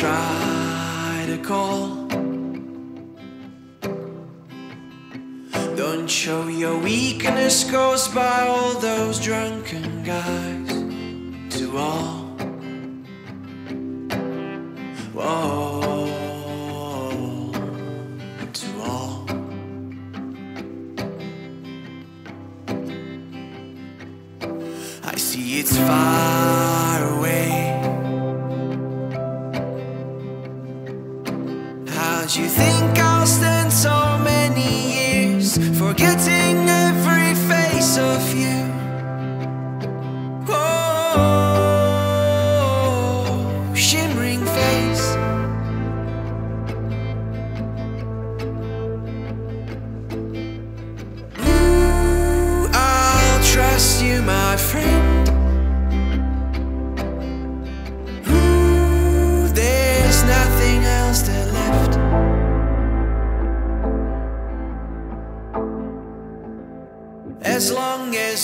try to call. Don't show your weakness goes by all those drunken guys to all. Whoa, to all. I see it's far How'd you think I'll stand so many years forgetting every face of you? Oh, shimmering face. Ooh, I'll trust you, my friend.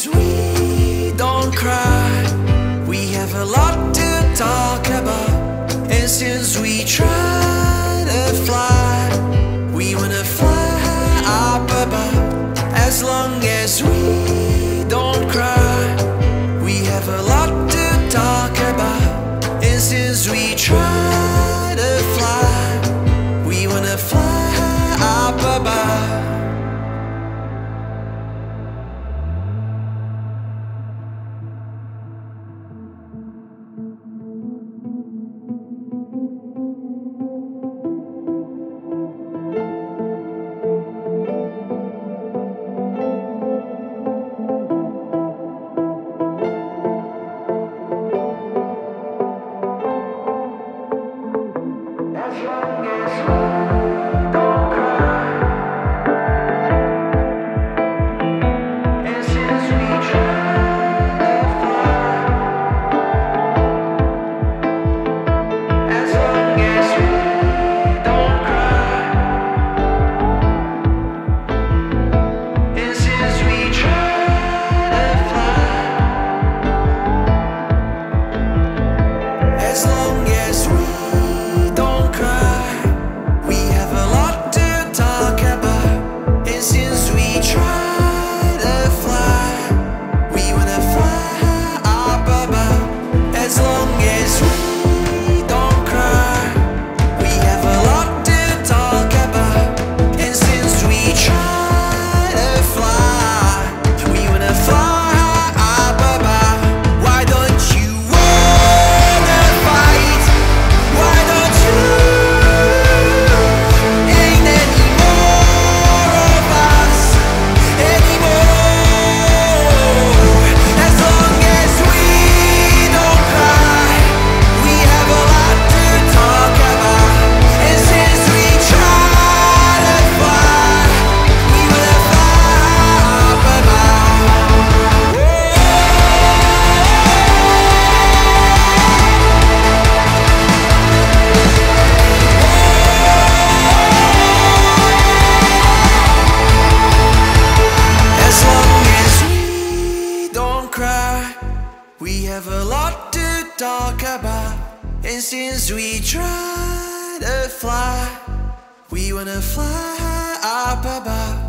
We don't cry, we have a lot to talk about. And since we try Música we have a lot to talk about. And since we try to fly, we wanna fly up above.